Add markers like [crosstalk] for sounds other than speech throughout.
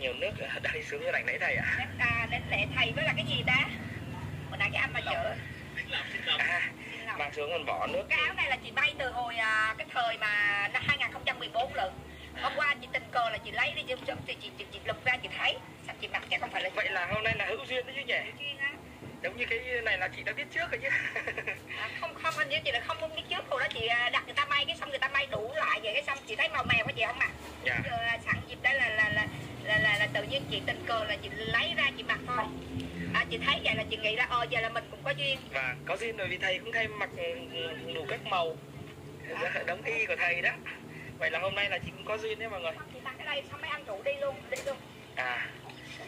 nhiều nước đây xuống như lạnh đấy thầy ạ. Đến, à, đến lễ thầy với là cái gì ta? Hồi nãy cái anh mà chở. À, mang xuống còn bỏ nước cái áo này là chị bay từ hồi à, cái thời mà năm 2014 lận. Hôm qua chị tình cờ là chị lấy đi chứ chị chị chị, chị lục ra chị thấy. Sao chị mặc chứ không phải là vậy là hôm nay là hữu duyên đấy chứ nhỉ? Á. Giống như cái này là chị đã biết trước rồi chứ à, không không hình như chị là không muốn biết trước hồi đó chị à, đặt người ta may cái xong người ta may đủ lại vậy cái xong chị thấy màu mèo của chị không mặc dạ giờ à, sẵn dịp đấy là là là là, là, là tự nhiên chị tình cờ là chị lấy ra chị mặc thôi. À, chị thấy vậy là chị nghĩ là ờ giờ là mình cũng có duyên. Và có duyên rồi vì thầy cũng thay mặc đủ các màu. Đóng y của thầy đó. Vậy là hôm nay là chị cũng có duyên đấy mọi người. Chị tặng cái đây xong mấy anh rủ đi luôn đi luôn. À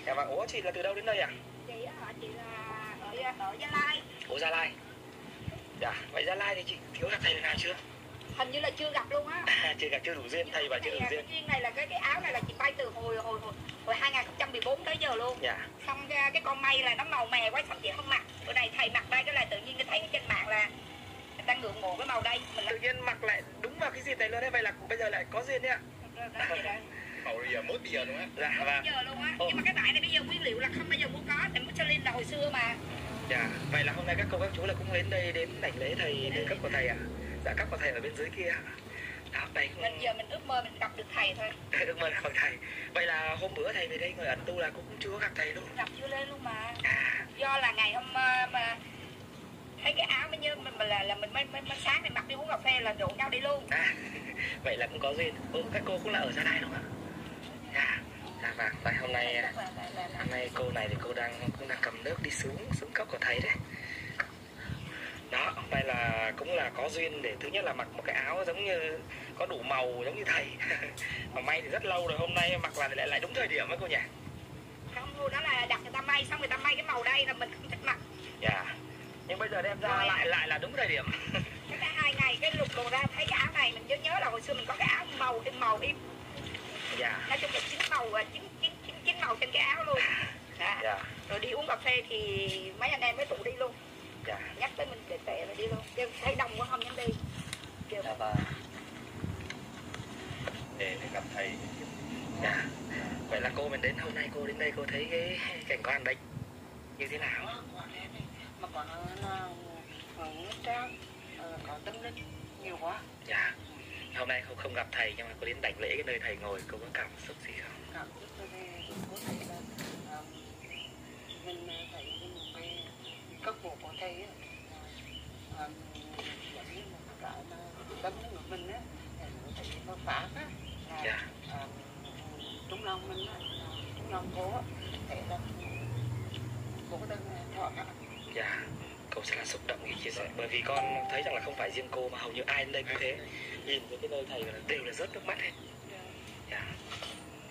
dạ vâng. Ủa chị là từ đâu đến đây à chị á hả chị là ở ở gia lai. Ủa gia lai. Dạ vậy gia lai thì chị thiếu gặp thầy lần nào chưa hình như là chưa gặp luôn á. À, chưa gặp chưa đủ duyên thầy và chưa đủ duyên. cái duyên này là cái cái áo này là chị bay từ hồi hồi hồi, hồi 2014 tới giờ luôn. Dạ. Xong cái, cái con may là nó màu mè quá xong chị không mặc. Bữa này thầy mặc đây cái là tự nhiên cái thấy trên mạng là người ta ngưỡng mộ cái màu đây. Mình tự nhiên mặc lại đúng vào cái dịp này luôn đấy? Vậy là bây giờ lại có duyên đấy ạ. [laughs] Màu bây giờ mốt bây giờ luôn á. Dạ bây giờ luôn á. Nhưng mà cái vải này bây giờ nguyên liệu là không bao giờ mua có tại Michelin là hồi xưa mà. Dạ vậy là hôm nay các cô các chú là cũng đến đây đến đảnh lễ thầy đến cấp của thầy ạ dạ cấp của thầy ở bên dưới kia đó đây cũng mình giờ mình ước mơ mình gặp được thầy thôi. [laughs] Ước mơ gặp thầy. Vậy là hôm bữa thầy về đây người ấn tu là cũng chưa gặp thầy luôn. Gặp chưa lên luôn mà. À. Do là ngày hôm ờ, mà thấy cái áo mới như mình mà là là mình mới, mới, mới sáng mình mặc đi uống cà phê là rủ nhau đi luôn. À [laughs] vậy là cũng có duyên. Ừ, các cô cũng là ở gia lai đúng không ạ? Dạ dạ vâng. Vậy hôm nay là- là- là- hôm nay cô này thì cô đang cũng đang cầm nước đi xuống xuống cốc của thầy đấy nay là cũng là có duyên để thứ nhất là mặc một cái áo giống như có đủ màu giống như thầy. [laughs] Mà may thì rất lâu rồi hôm nay mặc là lại lại đúng thời điểm ấy cô nhỉ? Không hồi đó là đặt người ta may xong người ta may cái màu đây là mình không thích mặc. Dạ. Nhưng bây giờ đem ra Rồi. lại lại là đúng thời điểm. [laughs] Cái hai ngày cái lục đồ ra thấy cái áo này mình nhớ nhớ là hồi xưa mình có cái áo màu trên màu im. Dạ. Nói chung là chín màu à, chín chín chín màu trên cái áo luôn. Đó. [laughs] dạ. Rồi đi uống cà phê thì mấy anh em mới tụ đi luôn dạ. Nhắc tới mình tệ tệ là đi luôn. Kêu thấy đông quá không dám đi. Kêu dạ vâng. Để để gặp thầy. Dạ. Vậy là cô mình đến hôm nay cô đến đây cô thấy cái cảnh quan đây như thế nào? Mà còn nó nó trang ờ, có tâm linh nhiều quá. Dạ. Hôm nay không không gặp thầy nhưng mà cô đến đảnh lễ cái nơi thầy ngồi cô có cảm xúc gì không? Cảm giác tôi thì có thể là ờ, mình ờ, thấy một cái cấp bộ của thầy á, ờ, giống như một cái mà tâm linh của mình á thì nó thấy nó phá á là dạ ờ, trong lòng mình á trong lòng cô á thấy là cô đang thọ cả dạ cô sẽ là xúc động khi chia sẻ bởi vì con thấy rằng là không phải riêng cô mà hầu như ai đến đây cũng thế. Nhìn với cái nơi thầy đều là rớt nước mắt hết dạ.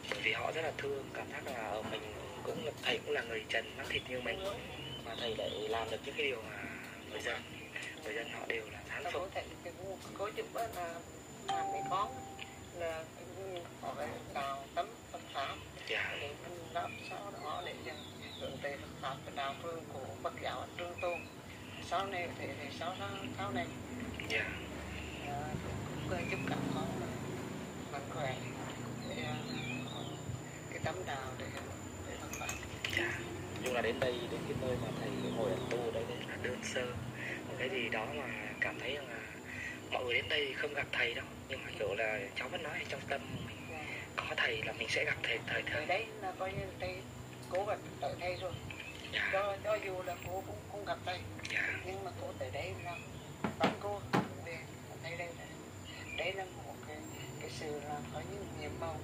Bởi vì họ rất là thương cảm giác là mình cũng thầy cũng là người trần mắt thịt như mình. Mà thầy lại làm được những cái điều mà người dân người dân họ đều là thán phục. có á là làm mấy con là cái- họ phải đào tấm tấm pháp dạ để mình làm sao đó để cho hướng tới Phật pháp và đạo phương của Phật giáo Trương Tôn sau này thì, thì sau sau sau này. Dạ. À, cũng giúp các con mạnh khỏe có cái tấm đạo để để Phật pháp dạ. Nhưng là đến đây đến cái nơi mà thầy ngồi tu ở đây đấy là đơn sơ. Cái gì đó mà cảm thấy là mọi người đến đây không gặp thầy đâu nhưng mà kiểu là cháu vẫn nói trong tâm mình có thầy là mình sẽ gặp thầy thời thời đấy là coi như đây cố gắng tới đây rồi dạ. Cho cho dù là cô cũng không gặp thầy. Dạ. Nhưng mà cô tới đây là bắt cô thấy đây là đây là một cái cái sự là có những nhiệm màu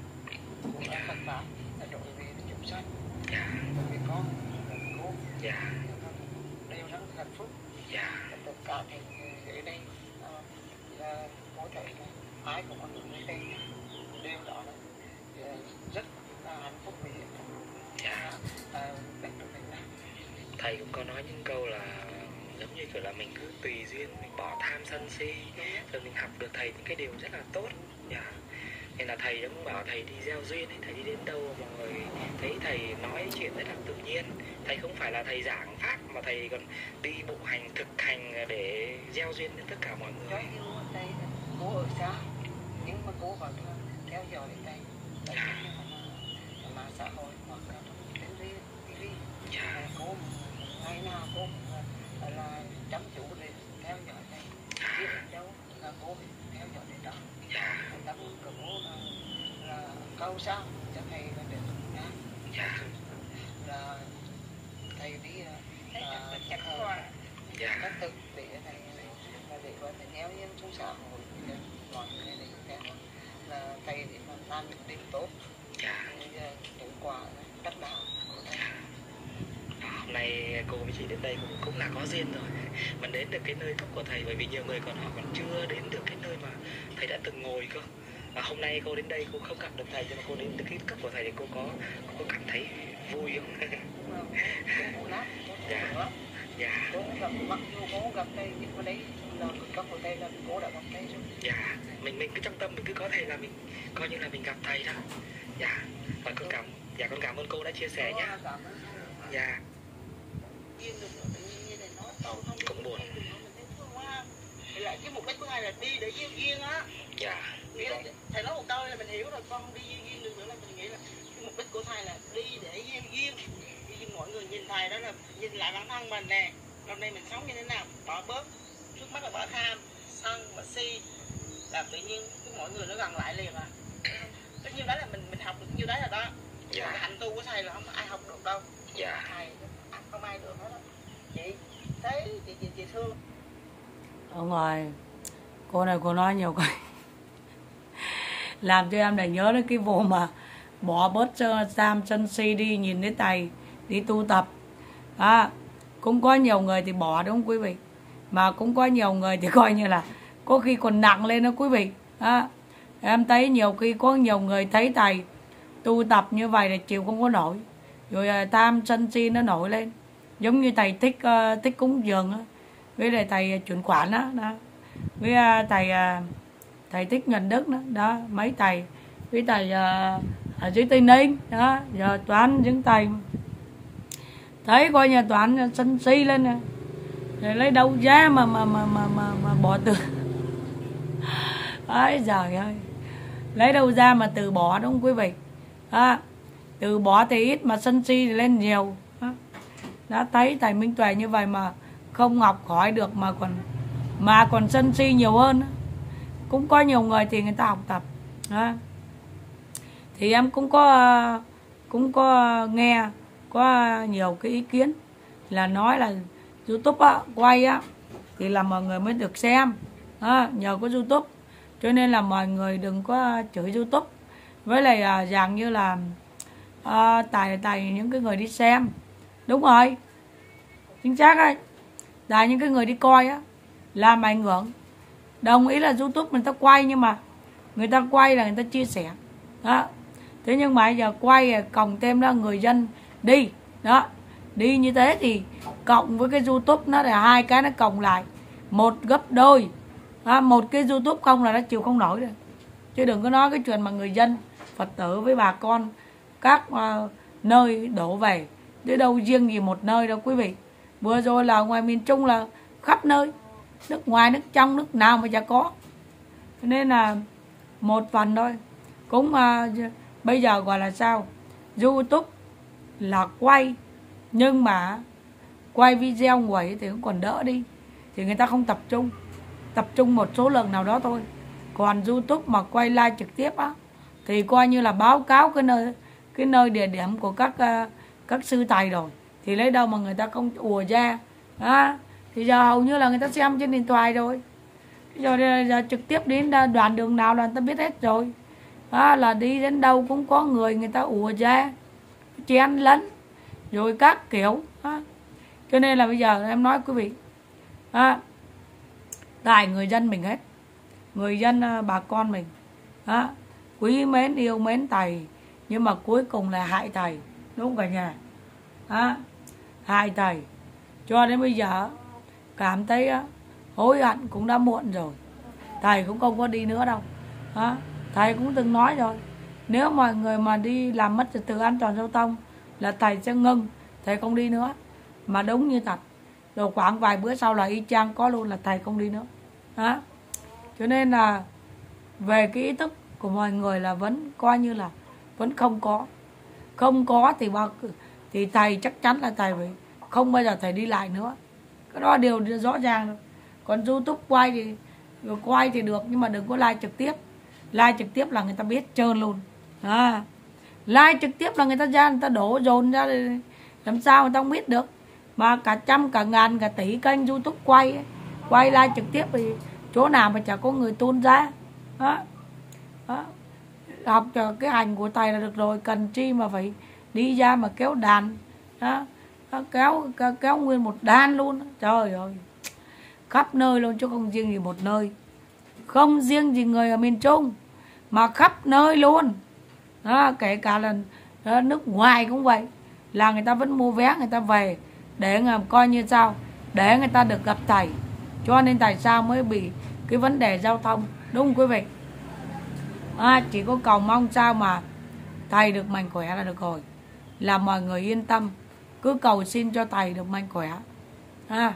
của các Phật pháp là đối với chúng sanh. Dạ. Đối với con đối với cô. Dạ. Đều rất hạnh phúc. Dạ. Tất cả thì thầy cũng có nói những câu là giống như kiểu là mình cứ tùy duyên mình bỏ tham sân si rồi mình học được thầy những cái điều rất là tốt. Dạ. Nên là thầy cũng bảo thầy đi gieo duyên ấy, thầy đi đến đâu mọi người thấy thầy nói chuyện rất là tự nhiên. Thầy không phải là thầy giảng pháp mà thầy còn đi bộ hành thực hành để gieo duyên đến tất cả mọi người. Dù ở đây là ở xa. Nhưng mà vẫn là theo dõi đây mà, mà xã hội hoặc là riêng TV dạ. Cô ngày nào cô cũng là, là chăm chú để theo dõi này biết đến đâu là cô phải theo dõi đến đó dạ ơn của cô là, là câu sao cho thầy là được nha dạ. Là thầy đi Thấy à, chặt chặt à, qua. dạ. Các thực để thầy là để có thể theo nhân trong xã hội để mọi người để theo là thầy để mà làm những điều tốt. Dạ. Thì à, những quả đắc đạo hôm nay cô với chị đến đây cũng cũng là có duyên rồi. Mình đến được cái nơi cốc của thầy bởi vì nhiều người còn họ còn chưa đến được cái nơi mà thầy đã từng ngồi cơ. Và hôm nay cô đến đây cô không gặp được thầy nhưng mà cô đến được cái cốc của thầy thì cô có cô có cảm thấy vui không? [laughs] Lắm Dạ. dạ. Mặc dù cô gặp thầy nhưng mà đấy là cấp của thầy là cô đã gặp thầy rồi. Dạ. Mình mình cứ trong tâm mình cứ có thầy là mình coi như là mình gặp thầy đó dạ. Và con cảm dạ con cảm ơn cô đã chia sẻ nhé dạ Cũng buồn. lại cái mục đích của thầy là đi để gieo duyên á dạ. Nghĩa là thầy nói một câu là mình hiểu rồi con không đi gieo duyên được nữa là mình nghĩ là cái mục đích của thầy là đi để gieo duyên mọi người nhìn thầy đó là nhìn lại bản thân mình nè hôm nay mình sống như thế nào bỏ bớt trước mắt là bỏ tham sân và si là tự nhiên cái mọi người nó gần lại liền à tất nhiên đó là mình mình học được nhiêu đấy là đó. Cái dạ hạnh tu của thầy là không ai học được đâu. Dạ. Thầy không ai được hết chị thấy chị chị chị thương ở ngoài cô này cô nói nhiều cái [laughs] làm cho em lại nhớ đến cái vụ mà bỏ bớt cho sam chân si đi nhìn đến thầy đi tu tập. À, cũng có nhiều người thì bỏ đúng không quý vị? Mà cũng có nhiều người thì [laughs] coi như là có khi còn nặng lên đó quý vị. À, em thấy nhiều khi có nhiều người thấy thầy tu tập như vậy là chịu không có nổi. Rồi à, tham sân si nó nổi lên giống như thầy thích uh, ờ, thích cúng dường á. Với lại thầy ờ, chuyển khoản đó, đó. với uh, thầy uh, thầy thích nhận đức đó, đó mấy thầy. Với thầy uh, ở dưới tây ninh đó giờ toán những thầy thấy coi nhà toán sân si lên nè. Rồi lấy đâu ra mà mà mà mà mà, mà bỏ từ. [laughs] Ấy giời ơi. Lấy đâu ra mà từ bỏ đúng không quý vị? À, từ bỏ thì ít mà sân si thì lên nhiều đã thấy thầy minh tuệ như vậy mà không học hỏi được mà còn mà còn sân si nhiều hơn cũng có nhiều người thì người ta học tập đó. thì em cũng có cũng có nghe có nhiều cái ý kiến. Là nói là youtube á, quay á thì là mọi người mới được xem đó, nhờ có youtube. Cho nên là mọi người đừng có chửi youtube. Với lại à, dạng như là à, tài tài những cái người đi xem đúng rồi. Chính xác ấy là những cái người đi coi á làm ảnh hưởng. Đồng ý là youtube người ta quay nhưng mà người ta quay là người ta chia sẻ. Đó. Thế nhưng mà giờ quay cộng thêm là người dân đi. Đó. Đi như thế thì cộng với cái youtube nó là hai cái nó cộng lại. Một gấp đôi. Đó, một cái youtube không là nó chịu không nổi rồi chứ đừng có nói cái chuyện mà người dân phật tử với bà con các uh, nơi đổ về chứ đâu riêng gì một nơi đâu quý vị. Vừa rồi là ngoài miền trung là khắp nơi. Nước ngoài nước trong nước nào mà chả có. Nên là một phần thôi. Cũng à, bây giờ gọi là sao? Youtube là quay. Nhưng mà quay video quẩy thì cũng còn đỡ đi. Thì người ta không tập trung. Tập trung một số lần nào đó thôi. Còn youtube mà quay live trực tiếp á thì coi như là báo cáo cái nơi cái nơi địa điểm của các uh, các sư thầy rồi thì lấy đâu mà người ta không ùa ra à, thì giờ hầu như là người ta xem trên điện thoại rồi. Giờ, giờ trực tiếp đến đoạn đường nào là người ta biết hết rồi. À, là đi đến đâu cũng có người người ta ùa ra chen lấn rồi các kiểu à. cho nên là bây giờ em nói quý vị à, tại người dân mình hết. Người dân à, bà con mình à, quý mến yêu mến thầy nhưng mà cuối cùng là hại thầy đúng không cả nhà? À, hai thầy. Cho đến bây giờ cảm thấy á, hối hận cũng đã muộn rồi. Thầy cũng không có đi nữa đâu. À, thầy cũng từng nói rồi nếu mọi người mà đi làm mất trật tự an toàn giao thông là thầy sẽ ngưng thầy không đi nữa. Mà đúng như thật rồi khoảng vài bữa sau là y chang có luôn là thầy không đi nữa. Đó cho nên là về cái ý thức của mọi người là vẫn coi như là vẫn không có không có thì bao thì thầy chắc chắn là thầy phải không bao giờ thầy đi lại nữa. Cái đó đều rõ ràng rồi. Còn youtube quay thì quay thì được nhưng mà đừng có like trực tiếp. Like trực tiếp là người ta biết trơn luôn. À, like trực tiếp là người ta ra người ta đổ dồn ra làm sao người ta không biết được. Mà cả trăm cả ngàn cả tỷ kênh youtube quay ấy, quay like trực tiếp thì chỗ nào mà chả có người tôn ra. Đó. đó học cho cái hành của thầy là được rồi cần chi mà phải đi ra mà kéo đàn. Đó. đó. kéo, kéo kéo nguyên một đàn luôn. Trời ơi khắp nơi luôn chứ không riêng gì một nơi. Không riêng gì người ở miền trung mà khắp nơi luôn. Đó, kể cả là đó, nước ngoài cũng vậy. Là người ta vẫn mua vé người ta về để làm coi như sao để người ta được gặp thầy. Cho nên tại sao mới bị cái vấn đề giao thông? Đúng không quý vị? À, chỉ có cầu mong sao mà thầy được mạnh khỏe là được rồi. Là mọi người yên tâm. Cứ cầu xin cho thầy được mạnh khỏe. À,